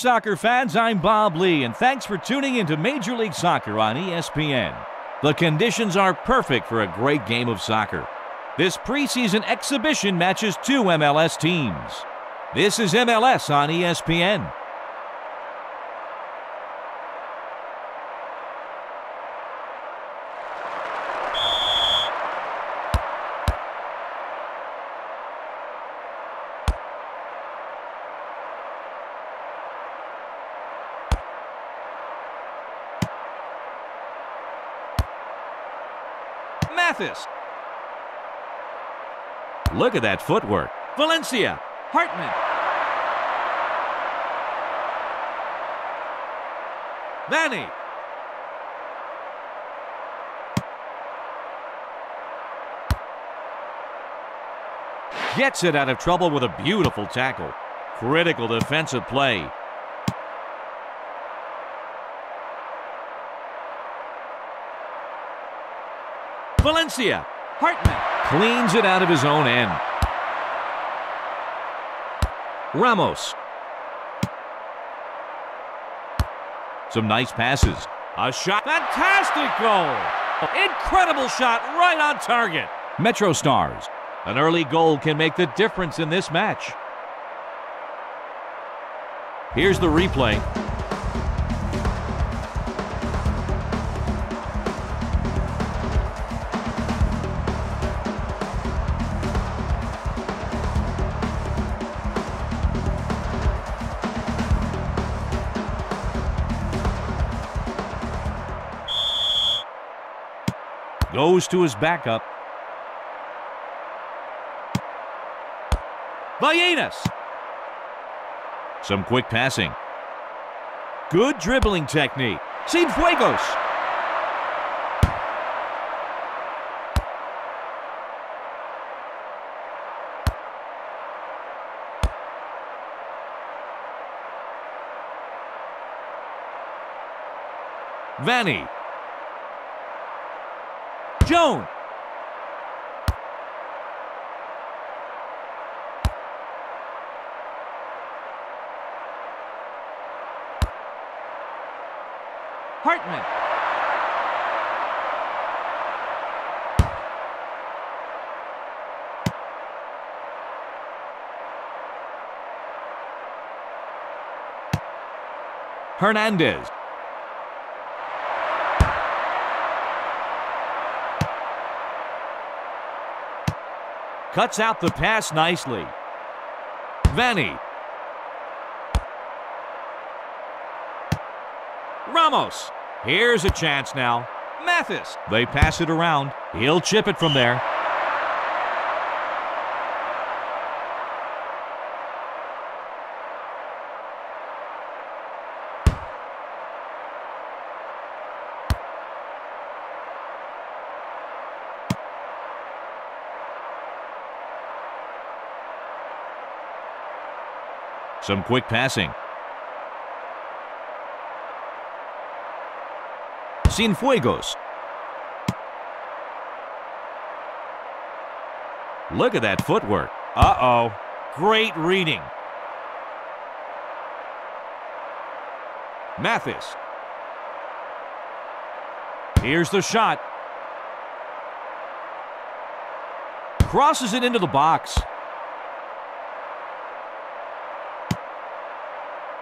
soccer fans, I'm Bob Ley, and thanks for tuning into Major League Soccer on ESPN. The conditions are perfect for a great game of soccer. This preseason exhibition matches two MLS teams. This is MLS on ESPN. Look at that footwork. Valencia. Hartman. Vanney. Gets it out of trouble with a beautiful tackle. Critical defensive play. Valencia. Hartman cleans it out of his own end. Ramos. Some nice passes. A shot. Fantastic goal. Incredible shot right on target. Metro Stars. An early goal can make the difference in this match. Here's the replay. Goes to his backup. Vagenas. Some quick passing. Good dribbling technique. Cienfuegos. Vanney. Jones. Hartman. Hernandez. Cuts out the pass nicely. Vanney. Ramos. Here's a chance now. Mathis. They pass it around. He'll chip it from there. Some quick passing. Cienfuegos. Look at that footwork. Uh-oh. Great reading. Mathis. Here's the shot. Crosses it into the box.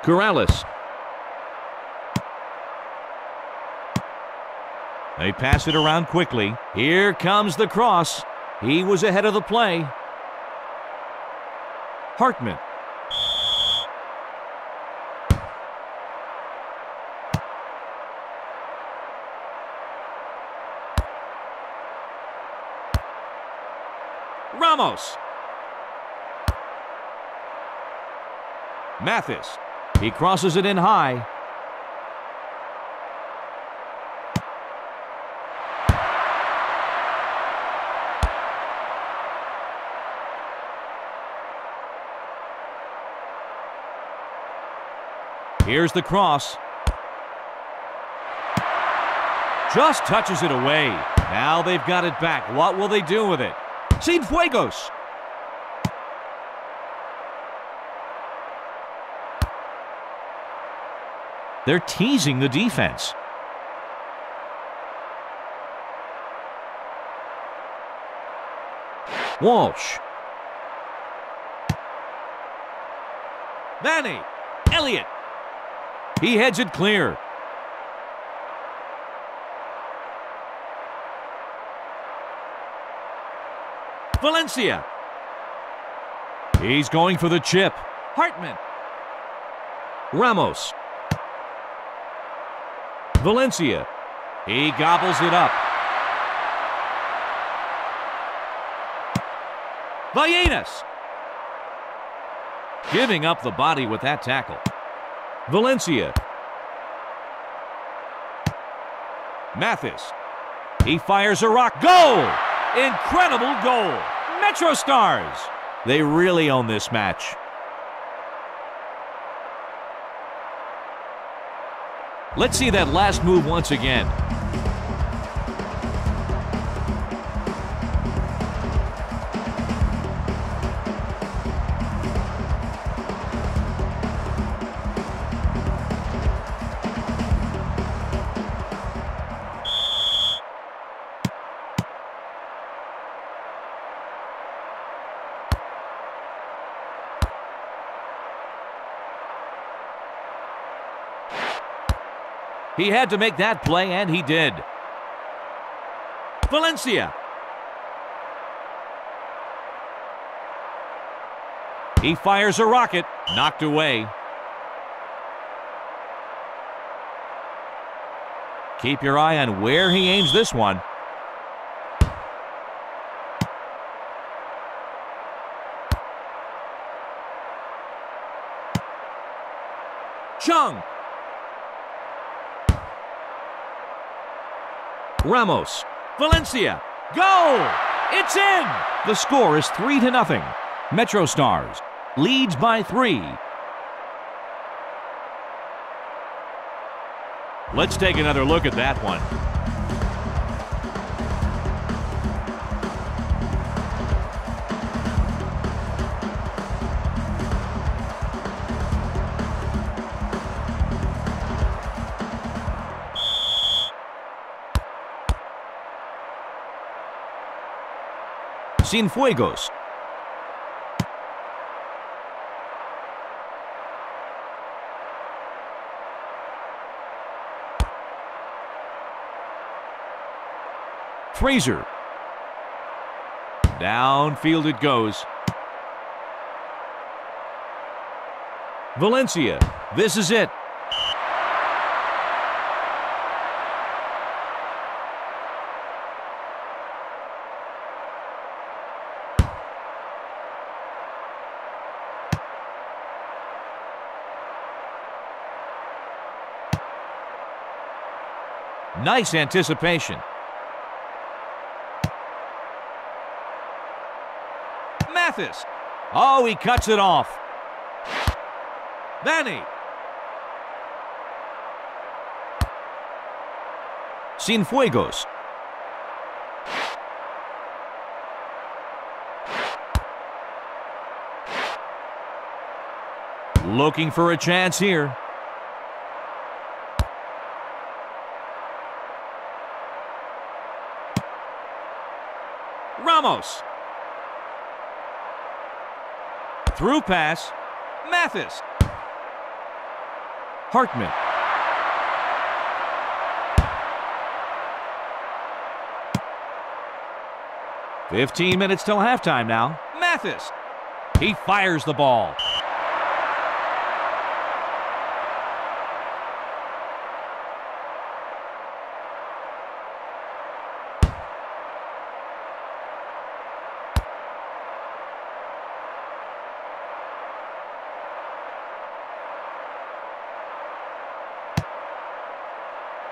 Corrales. They pass it around quickly. Here comes the cross. He was ahead of the play. Hartman. Ramos. Mathis. He crosses it in high. Here's the cross. Just touches it away. Now they've got it back. What will they do with it? Cienfuegos. They're teasing the defense. Walsh. Manny. Elliott. He heads it clear. Valencia. He's going for the chip. Hartman. Ramos. Valencia. He gobbles it up. Vagenas. Giving up the body with that tackle. Valencia. Mathis. He fires a rock. Goal! Incredible goal. Metro Stars. They really own this match. Let's see that last move once again. He had to make that play, and he did. Valencia. He fires a rocket, knocked away. Keep your eye on where he aims this one. Chung Ramos. Valencia. Goal! It's in! The score is 3 to nothing. Metro Stars leads by three. Let's take another look at that one. Cienfuegos. Fraser. Downfield it goes. Valencia. This is it. Nice anticipation. Mathis. Oh, he cuts it off. Vanney. Cienfuegos. Looking for a chance here. Ramos. Through pass. Mathis. Hartman. Fifteen minutes till halftime now. Mathis. He fires the ball.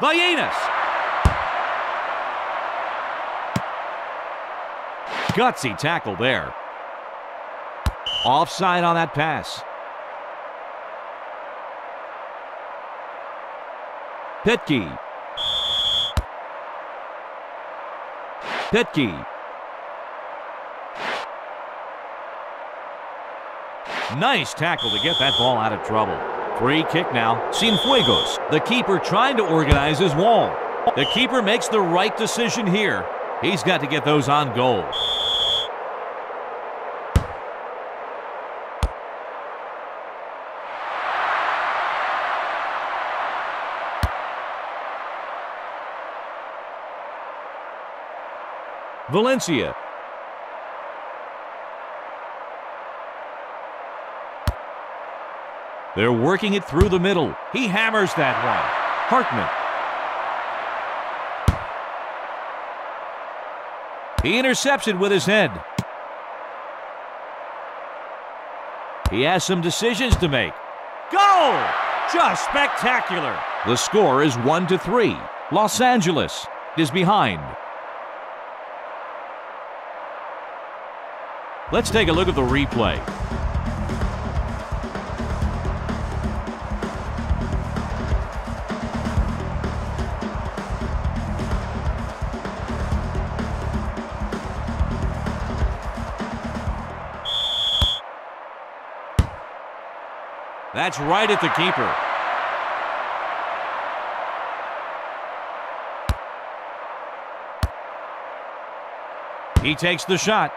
Vagenas. Gutsy tackle there. Offside on that pass. Petke. Petke. Nice tackle to get that ball out of trouble. Free kick now. Cienfuegos, the keeper trying to organize his wall. The keeper makes the right decision here. He's got to get those on goal. Valencia. They're working it through the middle. He hammers that one. Hartman. He intercepts it with his head. He has some decisions to make. Goal! Just spectacular. The score is 1 to 3. Los Angeles is behind. Let's take a look at the replay. That's right at the keeper. He takes the shot.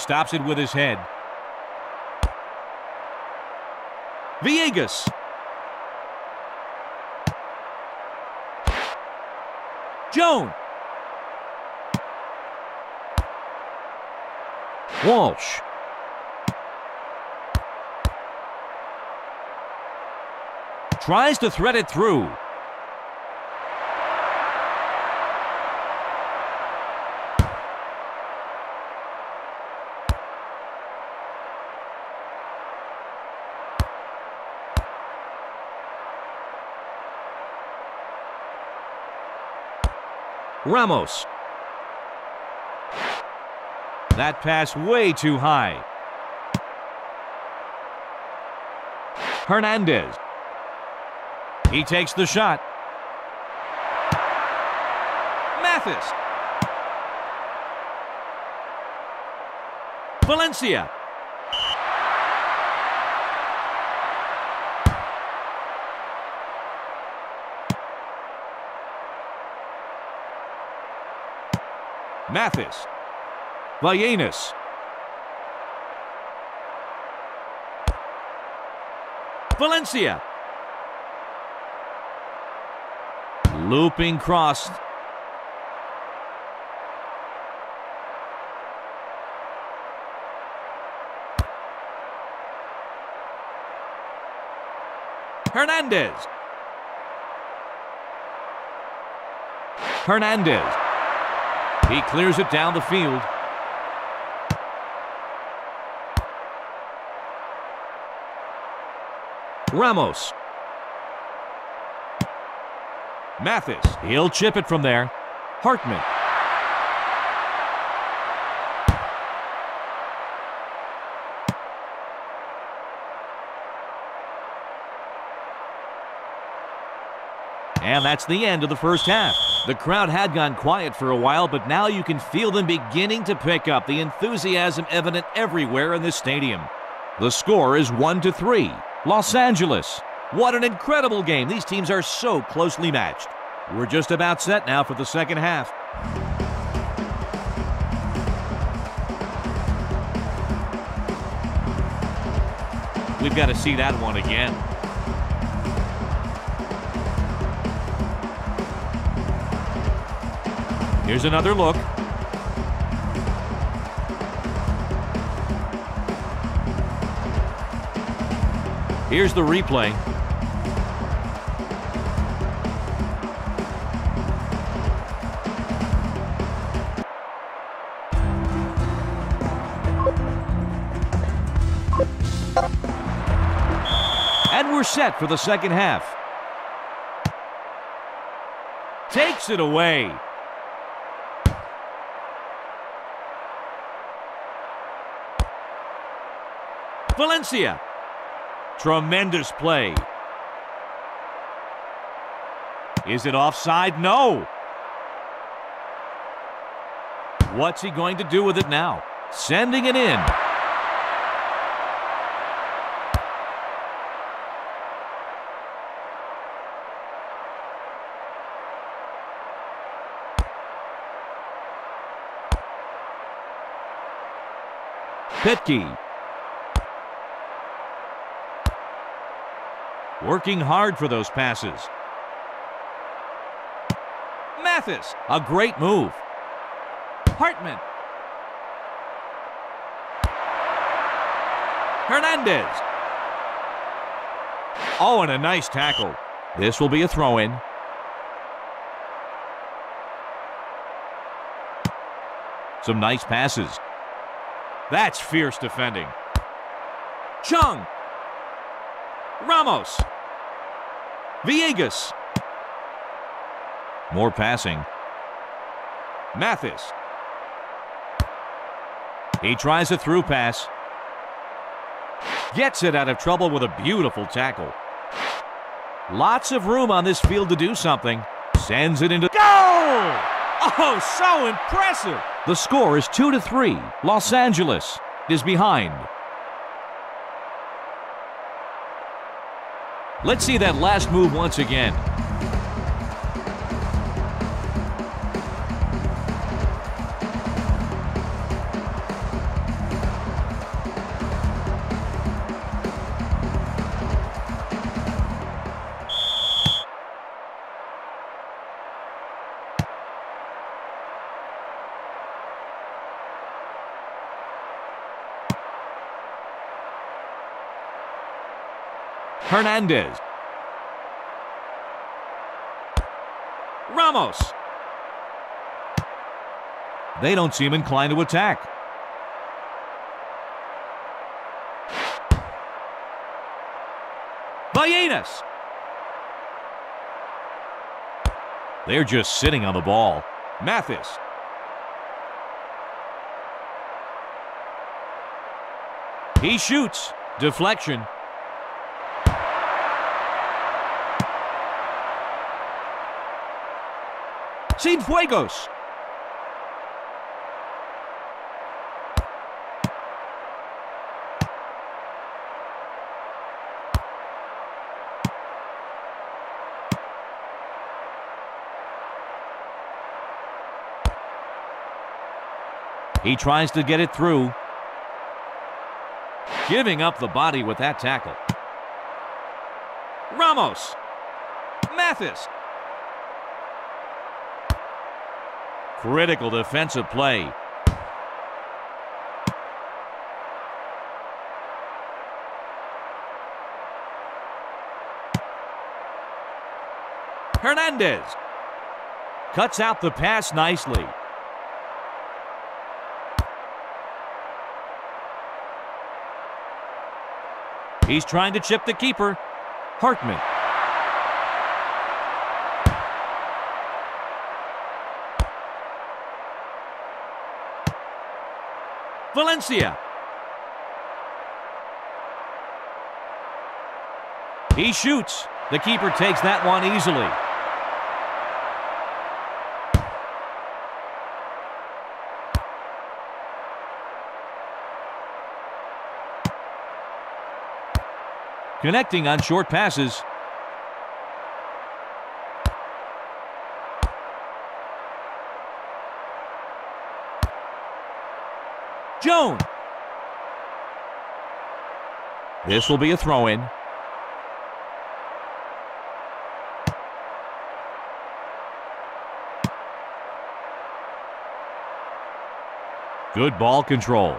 Stops it with his head. Villegas. Jones. Walsh. Tries to thread it through. Ramos. That pass way too high. Hernandez. He takes the shot. Mathis. Valencia. Mathis. Vagenas. Valencia. Looping cross. Hernandez. Hernandez. He clears it down the field. Ramos. Mathis. He'll chip it from there. Hartman. And that's the end of the first half. The crowd had gone quiet for a while, but now you can feel them beginning to pick up, the enthusiasm evident everywhere in this stadium. The score is 1 to 3. Los Angeles. What an incredible game. These teams are so closely matched. We're just about set now for the second half. We've got to see that one again. Here's another look. Here's the replay. And we're set for the second half. Takes it away. Valencia. Tremendous play. Is it offside? No. What's he going to do with it now? Sending it in. Petke. Working hard for those passes. Mathis, a great move. Hartman. Hernandez. Oh, and a nice tackle. This will be a throw-in. Some nice passes. That's fierce defending. Chung. Ramos. Villegas. More passing. Mathis. He tries a through pass. Gets it out of trouble with a beautiful tackle. Lots of room on this field to do something. Sends it into goal! Oh, so impressive! The score is 2 to 3. Los Angeles is behind. Let's see that last move once again. Hernandez. Ramos. They don't seem inclined to attack. Vagenas. They're just sitting on the ball. Mathis. He shoots. Deflection. Cienfuegos. He tries to get it through. Giving up the body with that tackle. Ramos. Mathis. Critical defensive play. Hernandez cuts out the pass nicely. He's trying to chip the keeper. Hartman. Valencia. He shoots. The keeper takes that one easily. Connecting on short passes. Jones. This will be a throw-in. Good ball control.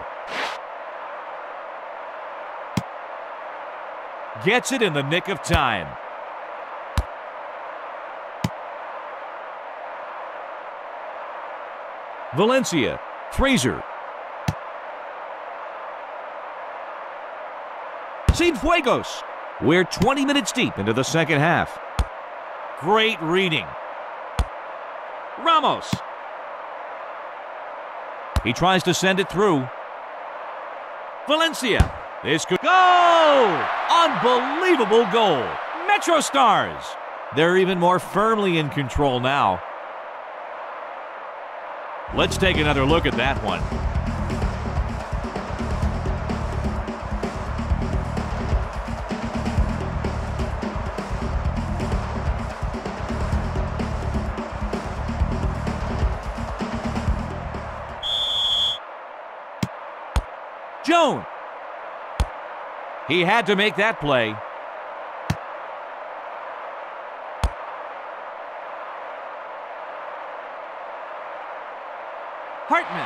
Gets it in the nick of time. Valencia, Fraser, Cienfuegos. We're 20 minutes deep into the second half. Great reading. Ramos. He tries to send it through. Valencia. This could go! Unbelievable goal. Metro Stars. They're even more firmly in control now. Let's take another look at that one. He had to make that play. Hartman.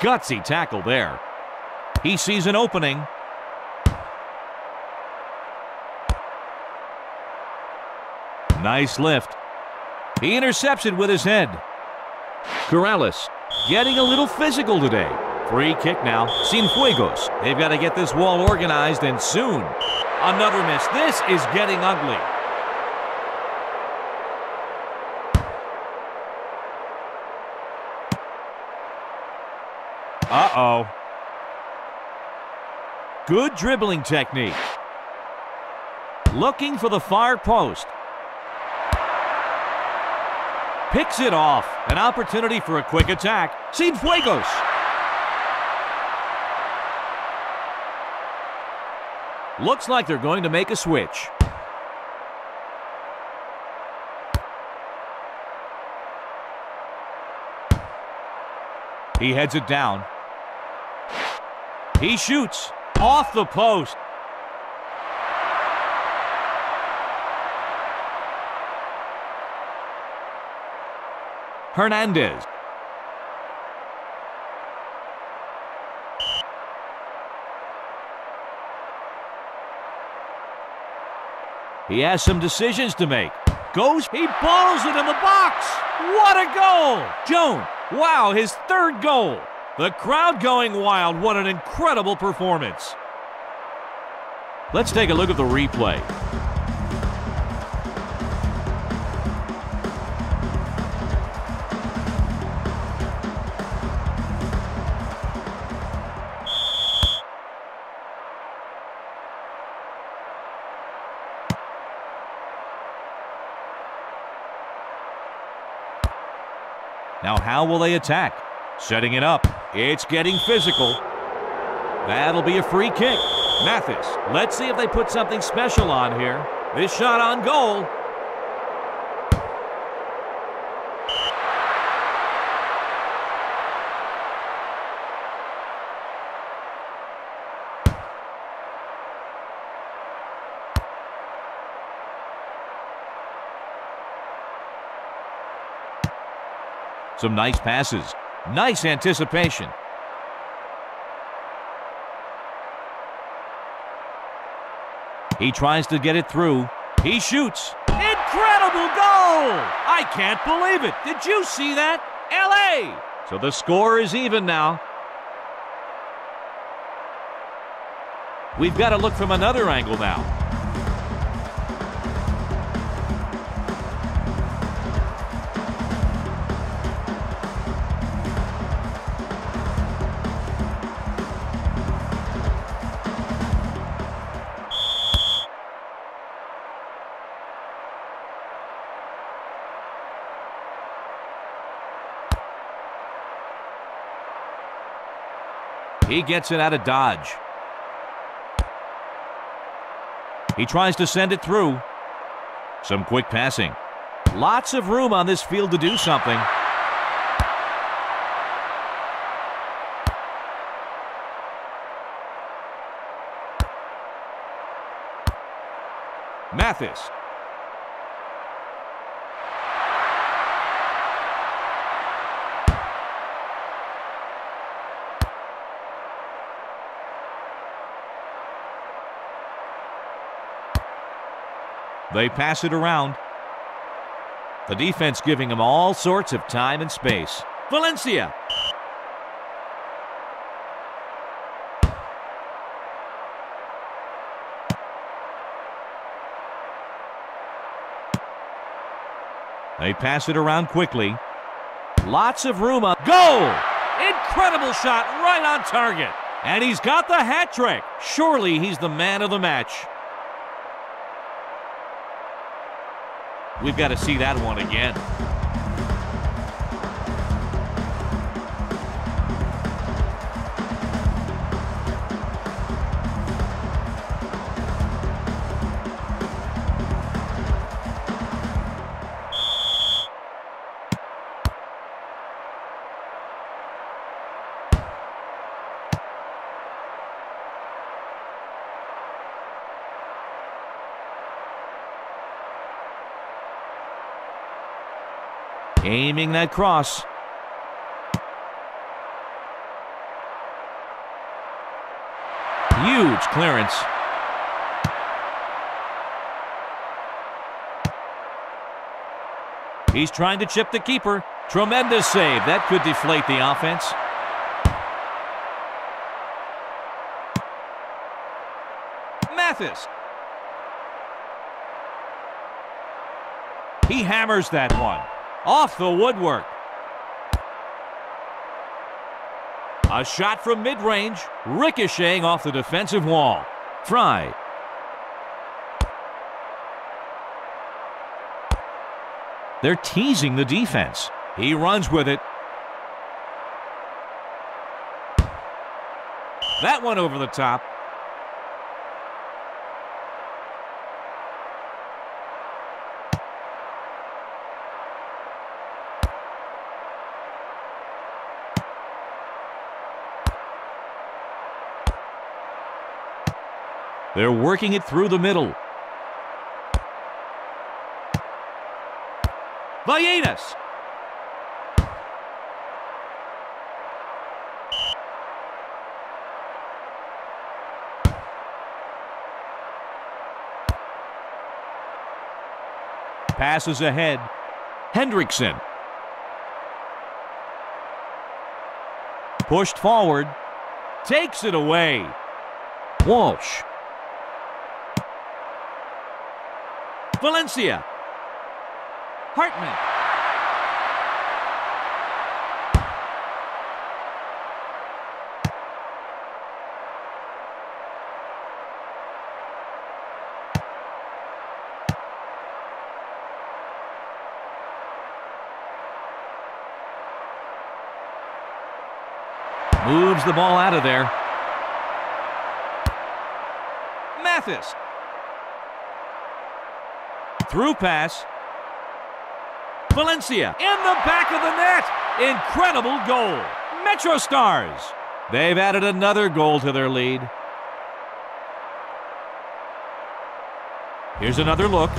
Gutsy tackle there. He sees an opening. Nice lift. He intercepts it with his head. Corrales getting a little physical today. Free kick now. Cienfuegos. They've got to get this wall organized and soon. Another miss. This is getting ugly. Uh-oh. Good dribbling technique. Looking for the far post. Picks it off. An opportunity for a quick attack. Cienfuegos. Looks like they're going to make a switch. He heads it down. He shoots off the post. Hernandez. He has some decisions to make. Goes, he balls it in the box. What a goal! Jones, wow, his third goal. The crowd going wild. What an incredible performance. Let's take a look at the replay. How will they attack? Setting it up. It's getting physical. That'll be a free kick. Mathis, let's see if they put something special on here. This shot on goal. Some nice passes. Nice anticipation. He tries to get it through. He shoots. Incredible goal! I can't believe it. Did you see that? LA! So the score is even now. We've got to look from another angle now. He gets it out of dodge. He tries to send it through. Some quick passing. Lots of room on this field to do something. Mathis. They pass it around. The defense giving him all sorts of time and space. Valencia. They pass it around quickly. Lots of room. Up. Goal! Incredible shot right on target. And he's got the hat trick. Surely he's the man of the match. We've got to see that one again. Aiming that cross. Huge clearance. He's trying to chip the keeper. Tremendous save. That could deflate the offense. Mathis. He hammers that one. Off the woodwork. A shot from mid-range, ricocheting off the defensive wall. Fry. They're teasing the defense. He runs with it. That one over the top. They're working it through the middle. Vagenas. Passes ahead. Hendrickson. Pushed forward. Takes it away. Walsh. Valencia. Hartman. Moves the ball out of there. Mathis. Through pass. Valencia in the back of the net. Incredible goal. Metro Stars. They've added another goal to their lead. Here's another look.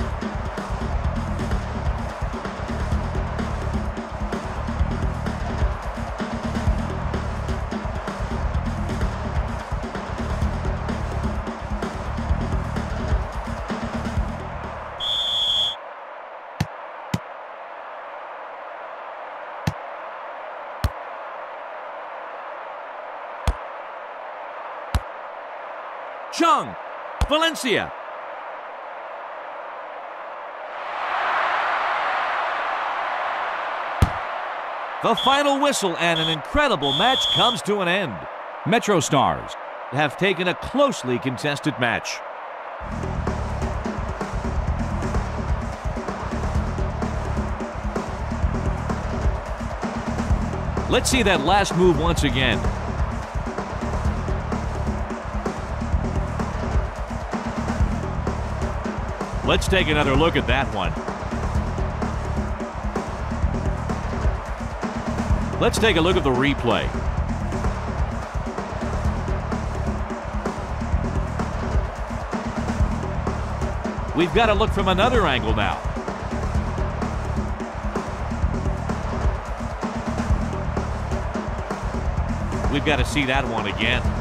Valencia. The final whistle and an incredible match comes to an end. Metro Stars have taken a closely contested match. Let's see that last move once again. Let's take another look at that one. Let's take a look at the replay. We've got to look from another angle now. We've got to see that one again.